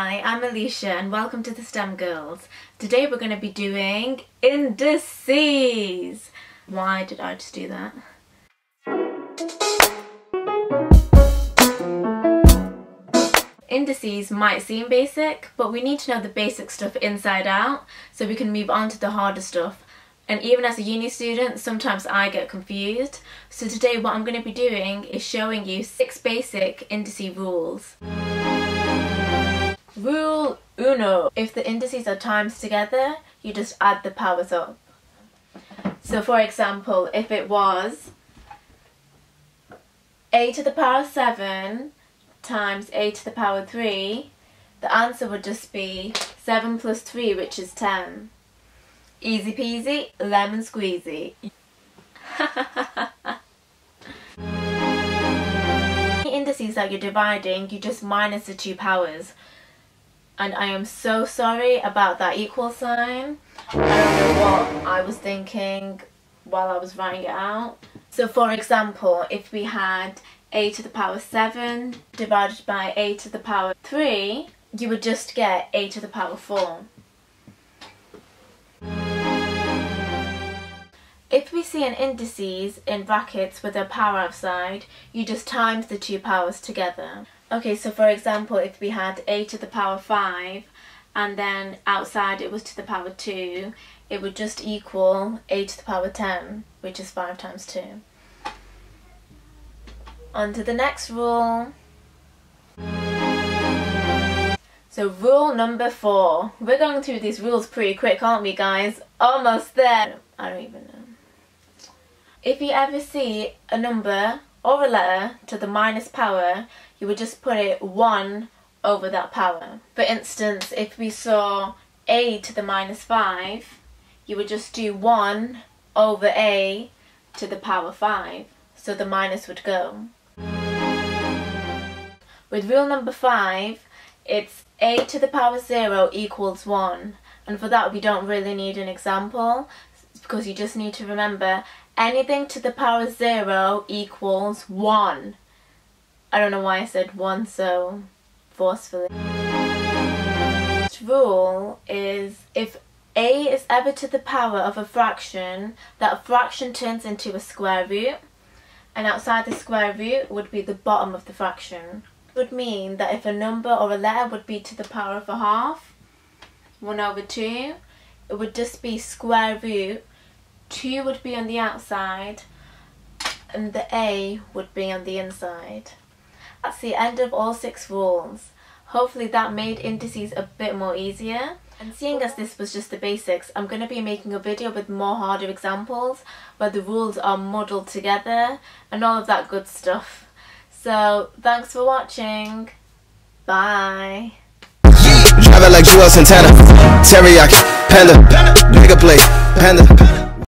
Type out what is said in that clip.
Hi, I'm Aleesha and welcome to the STEM Girls. Today we're going to be doing indices. Why did I just do that? Indices might seem basic, but we need to know the basic stuff inside out so we can move on to the harder stuff. And even as a uni student, sometimes I get confused. So today what I'm going to be doing is showing you six basic indice rules. Rule uno. If the indices are times together, you just add the powers up. So for example, if it was a to the power 7 times a to the power 3, the answer would just be 7 plus 3, which is 10. Easy peasy, lemon squeezy. indices that you're dividing, you just minus the two powers. And I am so sorry about that equal sign. I don't know what I was thinking while I was writing it out. So for example, if we had a to the power 7 divided by a to the power 3, you would just get a to the power 4. If we see an indices in brackets with a power outside, you just times the two powers together. Okay, so for example, if we had a to the power 5 and then outside it was to the power 2, it would just equal a to the power 10, which is 5 times 2. On to the next rule. So rule number 4. We're going through these rules pretty quick, aren't we guys? Almost there. I don't even know. If you ever see a number or a letter to the minus power, you would just put it 1 over that power. For instance, if we saw a to the minus 5, you would just do 1 over a to the power 5, so the minus would go. With rule number 5, it's a to the power 0 equals 1, and for that we don't really need an example, because you just need to remember anything to the power 0 equals 1. I don't know why I said 1 so forcefully. Rule is if a is ever to the power of a fraction, that fraction turns into a square root, and outside the square root would be the bottom of the fraction. Would mean that if a number or a letter would be to the power of a half, 1 over 2, it would just be square root 2 would be on the outside and the A would be on the inside. That's the end of all six rules. Hopefully that made indices a bit more easier. And seeing as this was just the basics, I'm going to be making a video with more harder examples where the rules are muddled together and all of that good stuff. So thanks for watching. Bye. Drive it like Joel Santana, teriyaki, panda, mega plate, panda.